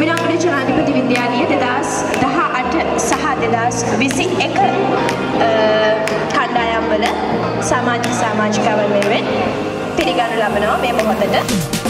විනාපන ජනාධිපති විද්‍යාලය දෙදස් දහ අට සහ දෙදස් විසි එක කණ්ඩායම්වල සමාජ සමාජිකවන් වෙනුවෙන් පිළිගනු ලබනවා මේ මොහොතට.